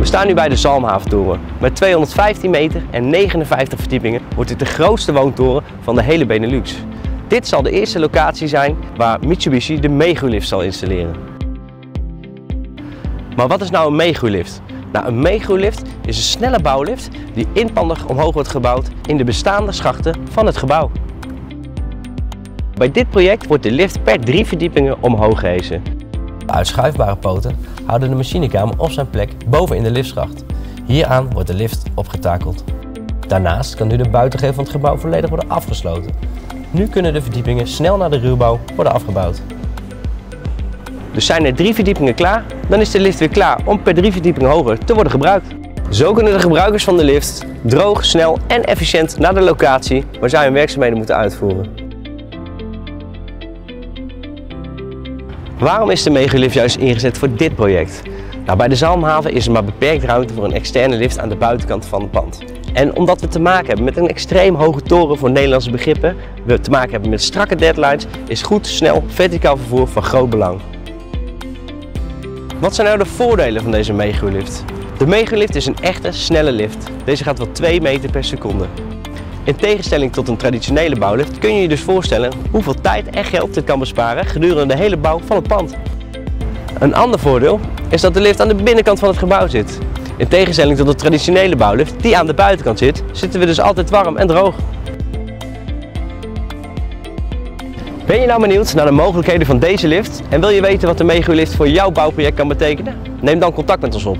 We staan nu bij de Zalmhaventoren. Met 215 meter en 59 verdiepingen wordt dit de grootste woontoren van de hele Benelux. Dit zal de eerste locatie zijn waar Mitsubishi de Megulift zal installeren. Maar wat is nou een Megulift? Nou, een Megulift is een snelle bouwlift die inpandig omhoog wordt gebouwd in de bestaande schachten van het gebouw. Bij dit project wordt de lift per drie verdiepingen omhoog gehezen. Uitschuifbare poten houden de machinekamer op zijn plek boven in de liftschacht. Hieraan wordt de lift opgetakeld. Daarnaast kan nu de buitengevel van het gebouw volledig worden afgesloten. Nu kunnen de verdiepingen snel naar de ruwbouw worden afgebouwd. Dus zijn er drie verdiepingen klaar, dan is de lift weer klaar om per drie verdiepingen hoger te worden gebruikt. Zo kunnen de gebruikers van de lift droog, snel en efficiënt naar de locatie waar zij hun werkzaamheden moeten uitvoeren. Waarom is de Megalift juist ingezet voor dit project? Nou, bij de Zalmhaven is er maar beperkt ruimte voor een externe lift aan de buitenkant van het pand. En omdat we te maken hebben met een extreem hoge toren voor Nederlandse begrippen, we te maken hebben met strakke deadlines, is goed, snel, verticaal vervoer van groot belang. Wat zijn nou de voordelen van deze Megalift? De Megalift is een echte snelle lift. Deze gaat wel 2 meter per seconde. In tegenstelling tot een traditionele bouwlift kun je je dus voorstellen hoeveel tijd en geld dit kan besparen gedurende de hele bouw van het pand. Een ander voordeel is dat de lift aan de binnenkant van het gebouw zit. In tegenstelling tot de traditionele bouwlift die aan de buitenkant zit, zitten we dus altijd warm en droog. Ben je nou benieuwd naar de mogelijkheden van deze lift en wil je weten wat de Megulift voor jouw bouwproject kan betekenen? Neem dan contact met ons op.